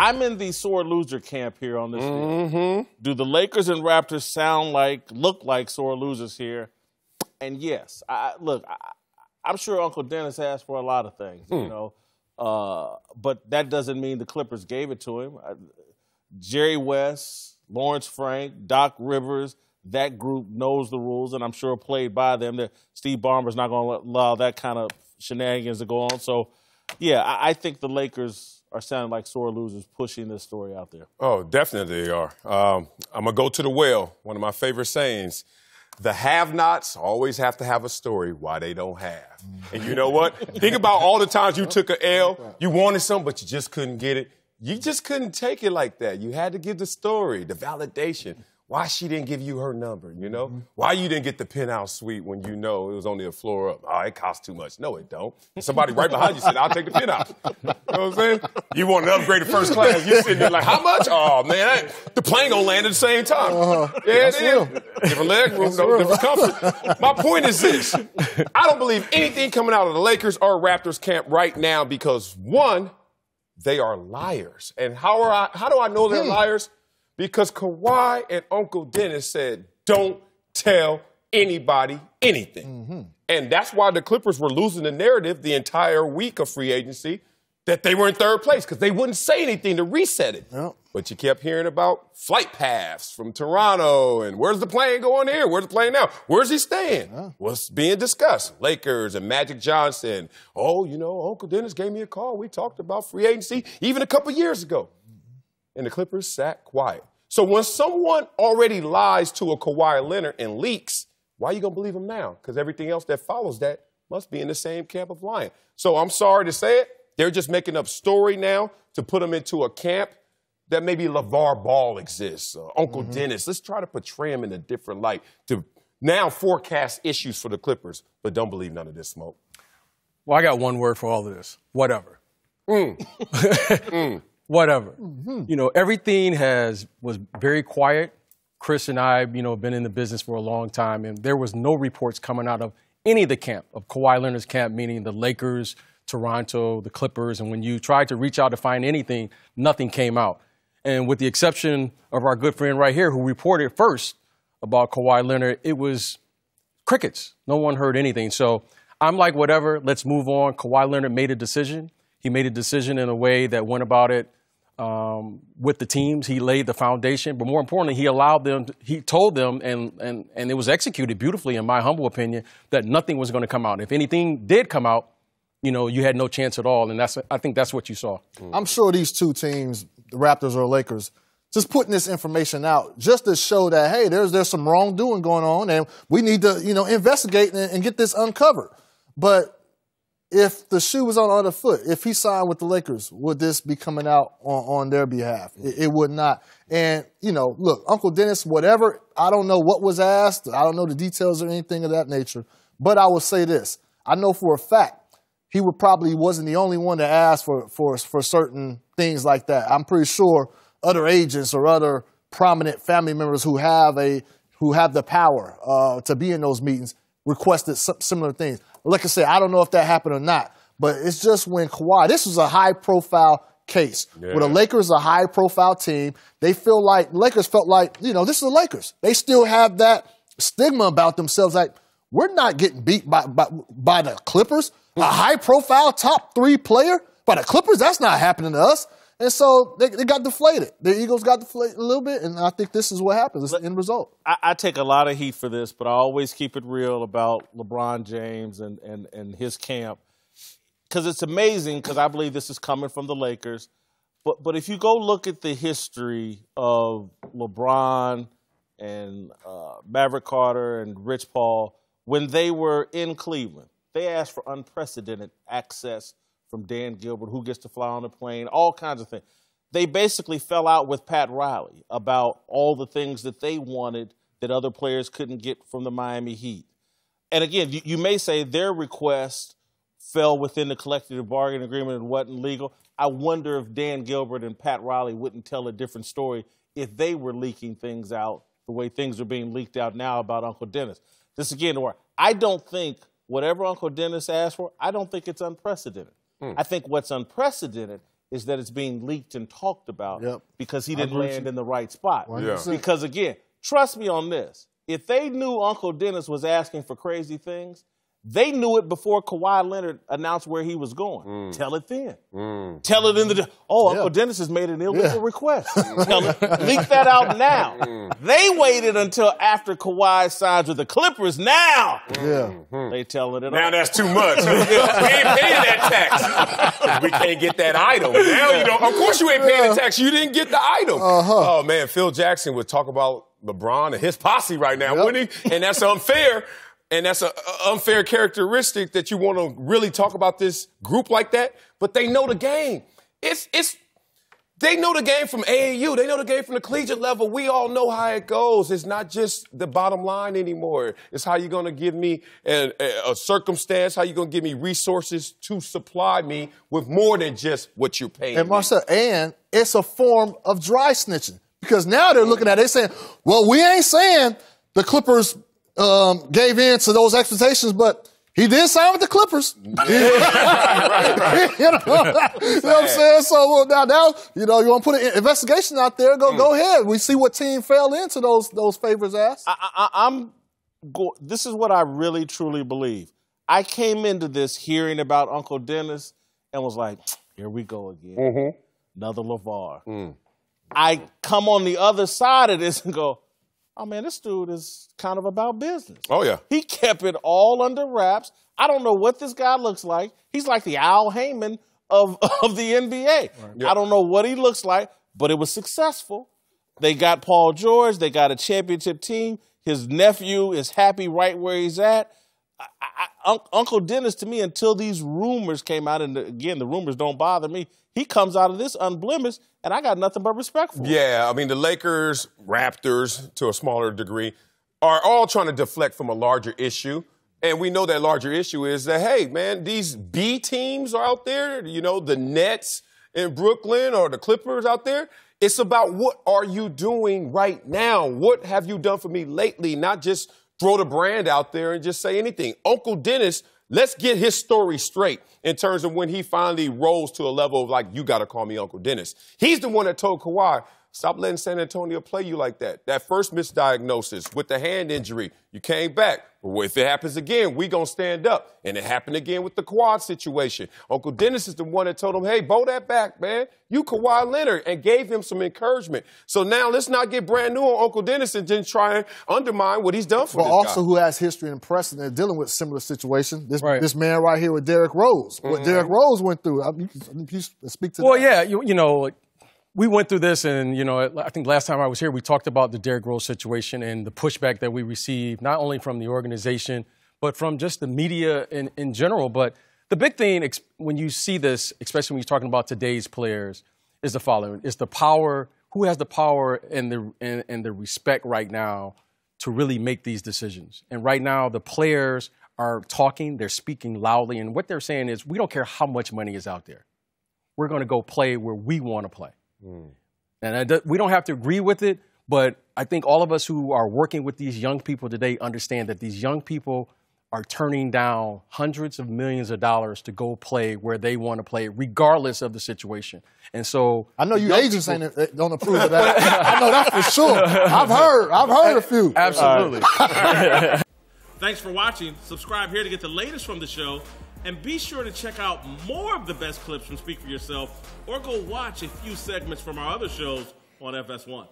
I'm in the sore loser camp here on this. Mm-hmm. Do the Lakers and Raptors sound like, look like sore losers here? And yes, I, look, I, am sure Uncle Dennis asked for a lot of things, you Hmm. know, uh, but that doesn't mean the Clippers gave it to him. Uh, Jerry West, Lawrence Frank, Doc Rivers, that group knows the rules, and I'm sure played by them. That Steve Ballmer's not going to allow that kind of shenanigans to go on. So, yeah, I, I think the Lakers are sounding like sore losers pushing this story out there. Oh, definitely they are. Um, I'm gonna go to the well. One of my favorite sayings: "The have-nots always have to have a story why they don't have." And you know what? Think about all the times you took an L, you wanted something, but you just couldn't get it. You just couldn't take it like that. You had to give the story, the validation. Why she didn't give you her number, you know? Why you didn't get the penthouse suite when you know it was only a floor up? Oh, it costs too much. No, it don't. And somebody right behind you said, I'll take the penthouse. You know what I'm saying? You want an upgrade to first class. You sitting there like, how much? Oh, man, that- the plane gonna land at the same time. yeah, it is. Different leg room, though, different comfort. My point is this. I don't believe anything coming out of the Lakers or Raptors camp right now because, one, they are liars. And how are I, how do I know they're liars? Because Kawhi and Uncle Dennis said, don't tell anybody anything. Mm-hmm. And that's why the Clippers were losing the narrative the entire week of free agency that they were in third place because they wouldn't say anything to reset it. But you kept hearing about flight paths from Toronto and where's the plane going here? Where's the plane now? Where's he staying? What's being discussed? Lakers and Magic Johnson. Oh, you know, Uncle Dennis gave me a call. We talked about free agency even a couple years ago. And the Clippers sat quiet. So when someone already lies to a Kawhi Leonard and leaks, why are you going to believe him now? Because everything else that follows that must be in the same camp of lying. So I'm sorry to say it. They're just making up story now to put them into a camp that maybe LaVar Ball exists, uh, Uncle Dennis. Let's try to portray him in a different light to now forecast issues for the Clippers, but don't believe none of this smoke. Well, I got one word for all of this. Whatever. Mm. Whatever. Mm-hmm. You know, everything has was very quiet. Chris and I, you know, have been in the business for a long time, and there was no reports coming out of any of the camp of Kawhi Leonard's camp, meaning the Lakers, Toronto, the Clippers. And when you tried to reach out to find anything, nothing came out. And with the exception of our good friend right here, who reported first about Kawhi Leonard, it was crickets. No one heard anything. So I'm like, whatever, let's move on. Kawhi Leonard made a decision. He made a decision in a way that went about it um, with the teams. He laid the foundation, but more importantly, he allowed them. He told them, and and and it was executed beautifully, in my humble opinion, that nothing was going to come out. If anything did come out, you know, you had no chance at all, and that's I think that's what you saw. I'm sure these two teams, the Raptors or Lakers, just putting this information out just to show that hey, there's there's some wrongdoing going on, and we need to you know investigate and, and get this uncovered. But if the shoe was on the other foot, if he signed with the Lakers, would this be coming out on, on their behalf? It, it would not. And you know, look, Uncle Dennis, whatever. I don't know what was asked. I don't know the details or anything of that nature. But I will say this: I know for a fact he would probably wasn't the only one to ask for for for certain things like that. I'm pretty sure other agents or other prominent family members who have a who have the power uh, to be in those meetings requested similar things. Like I said, I don't know if that happened or not, but it's just when Kawhi. This was a high profile case Yeah. where the Lakers are a high profile team. They feel like Lakers felt like you know this is the Lakers. They still have that stigma about themselves. Like we're not getting beat by by, by the Clippers, a high profile top three player by the Clippers. That's not happening to us. And so they, they got deflated. The Eagles got deflated a little bit, and I think this is what happens. It's the end result. I, I take a lot of heat for this, but I always keep it real about LeBron James and, and, and his camp. Because it's amazing, because I believe this is coming from the Lakers. But, but if you go look at the history of LeBron and uh, Maverick Carter and Rich Paul, when they were in Cleveland, they asked for unprecedented access from Dan Gilbert, who gets to fly on the plane, all kinds of things. They basically fell out with Pat Riley about all the things that they wanted that other players couldn't get from the Miami Heat. And again, you, you may say their request fell within the collective bargaining agreement and wasn't legal. I wonder if Dan Gilbert and Pat Riley wouldn't tell a different story if they were leaking things out the way things are being leaked out now about Uncle Dennis. This again, where I don't think whatever Uncle Dennis asked for, I don't think it's unprecedented. Hmm. I think what's unprecedented is that it's being leaked and talked about Yep. because he didn't land you. in the right spot. 100%. Because again, trust me on this. If they knew Uncle Dennis was asking for crazy things, they knew it before Kawhi Leonard announced where he was going. Mm. Tell it then. Mm. Tell it in the. Oh, Uncle Dennis has made an illegal Yeah. request. Tell it, leak that out now. Mm. They waited until after Kawhi signs with the Clippers. Now Yeah. Mm-hmm. they telling it. Now all. that's too much. we ain't paying that tax. we can't get that item. Now you don't. Of course you ain't paying the tax. You didn't get the item. Uh-huh. Oh man, Phil Jackson would talk about LeBron and his posse right now, Yep. wouldn't he? And that's unfair. And that's an unfair characteristic that you want to really talk about this group like that. But they know the game. It's it's they know the game from AAU. They know the game from the collegiate level. We all know how it goes. It's not just the bottom line anymore. It's how you're going to give me a, a, a circumstance, how you're going to give me resources to supply me with more than just what you're paying. And me. And it's a form of dry snitching because now they're looking at it, they saying, well, we ain't saying the Clippers um, gave in to those expectations, but he did sign with the Clippers. you, know, you know what I'm saying? So well, now, now, you know, you want to put an investigation out there? Go, go mm. ahead. We see what team fell into those those favors ass. I, I, I'm. Go, this is what I really truly believe. I came into this hearing about Uncle Dennis and was like, "Here we go again, mm-hmm. another LaVar." Mm. I come on the other side of this and go, "Oh man, this dude is kind of about business." oh yeah. He kept it all under wraps. I don't know what this guy looks like. He's like the Al Haymon of, of the NBA. I don't know what he looks like, but it was successful. They got Paul George. They got a championship team. His nephew is happy right where he's at. I, I, Un- Uncle Dennis, to me, until these rumors came out, and again, the rumors don't bother me. He comes out of this unblemished, and I got nothing but respect for him. Yeah, I mean the Lakers, Raptors to a smaller degree, are all trying to deflect from a larger issue. And we know that larger issue is that, hey, man, these B teams are out there, you know, the Nets in Brooklyn or the Clippers out there. It's about what are you doing right now? What have you done for me lately? Not just throw the brand out there and just say anything. Uncle Dennis, let's get his story straight in terms of when he finally rose to a level of like, you got to call me Uncle Dennis. He's the one that told Kawhi, stop letting San Antonio play you like that. That first misdiagnosis with the hand injury, you came back. But if it happens again, we going to stand up. And it happened again with the quad situation. Uncle Dennis is the one that told him, hey, bow that back, man. You Kawhi Leonard and gave him some encouragement. So now let's not get brand new on Uncle Dennis and then try and undermine what he's done for but this also guy. who has history and precedent dealing with similar situations. This Right. this man right here with Derrick Rose. What mm-hmm. Derrick Rose went through. I, you, can- you speak to Well, that. yeah, you, you know, we went through this, and you know, I think last time I was here, we talked about the Derrick Rose situation and the pushback that we received, not only from the organization, but from just the media in, in general. But the big thing when you see this, especially when you're talking about today's players, is the following: is the power. Who has the power and the and, and the respect right now to really make these decisions? And right now, the players are talking, they're speaking loudly, and what they're saying is, we don't care how much money is out there we're going to go play where we want to play. Mm. And I do- we don't have to agree with it, but I think all of us who are working with these young people today understand that these young people are turning down hundreds of millions of dollars to go play where they want to play, regardless of the situation. And so I know you agents people- ain't eh, eh, don't approve of that. I know that for sure. I've heard. I've heard a few. Absolutely. Thanks for watching. Subscribe here to get the latest from the show. And be sure to check out more of the best clips from Speak for Yourself or go watch a few segments from our other shows on FS1.